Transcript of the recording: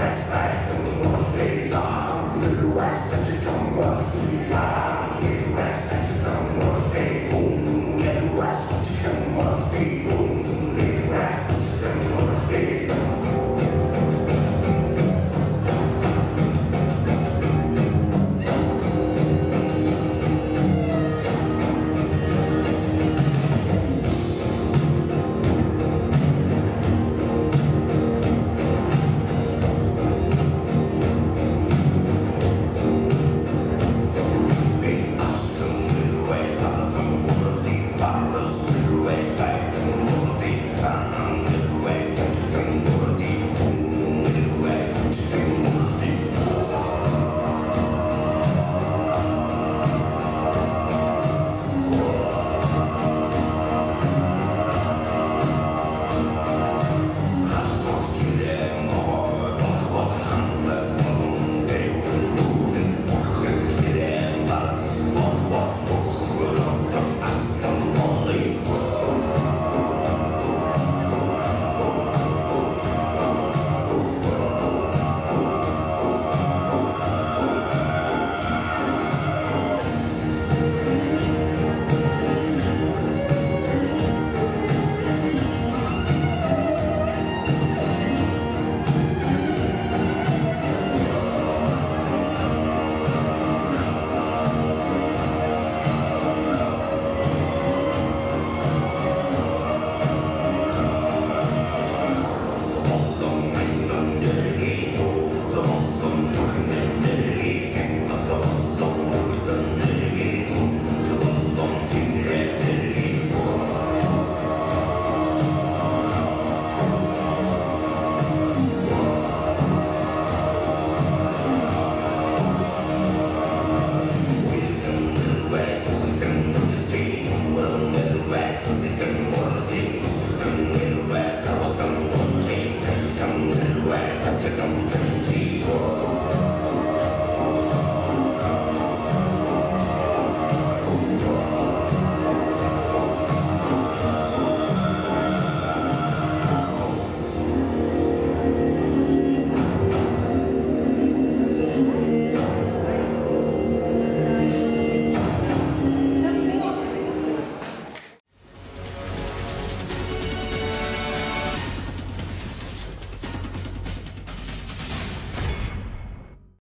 Respect. te lo.